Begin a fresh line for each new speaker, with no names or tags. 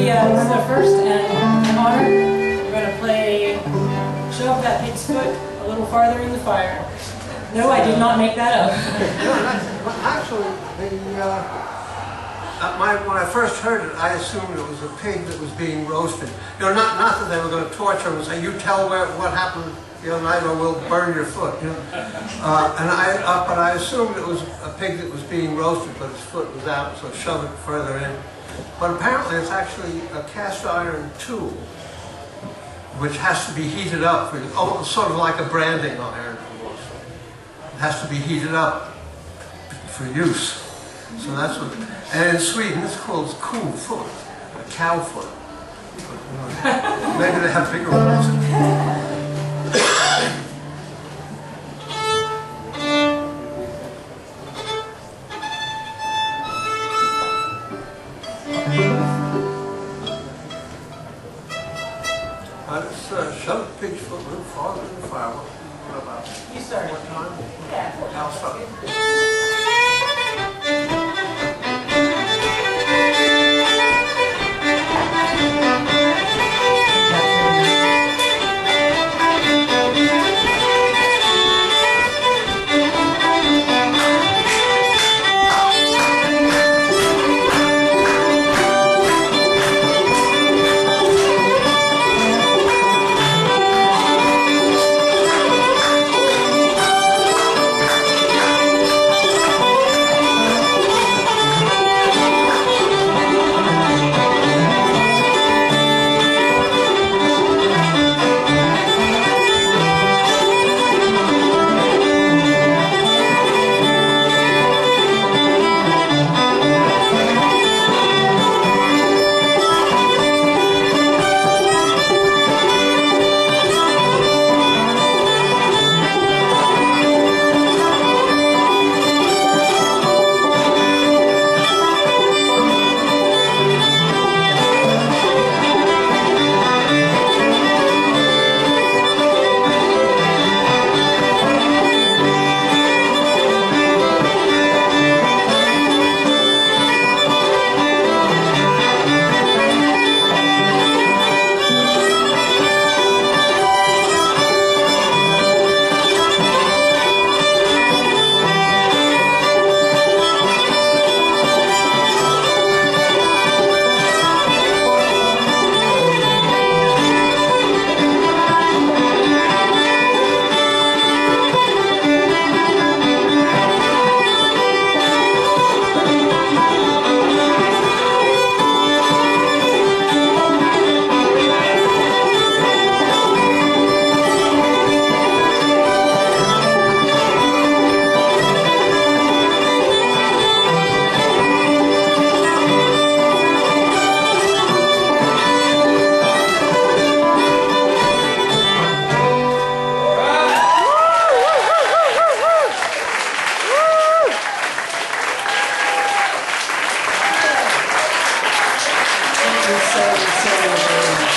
be uh, first and an honor. We're going to play Shove That Pig's Foot a little farther in the fire. No, I did not make that up.
No, actually, the, uh, uh, my, when I first heard it, I assumed it was a pig that was being roasted. You know, not, not that they were going to torture him and say, you tell where, what happened the other night or we'll burn your foot, you know. Uh, and I, uh, but I assumed it was a pig that was being roasted, but his foot was out, so shove it further in. But apparently it's actually a cast iron tool, which has to be heated up, almost sort of like a branding iron. It has to be heated up for use. So that's what, and in Sweden it's called kofot, a cow foot. Maybe they have bigger ones. Uh, shove the pig's foot a in the. What about
You started.
time?
Yeah.
so,
so, sorry.